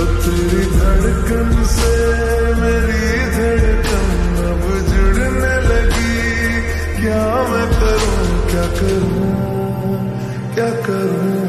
तेरी धड़कन से मेरी धड़कन अब जुड़ने लगी। क्या मैं करूँ? क्या करूँ? क्या करूँ?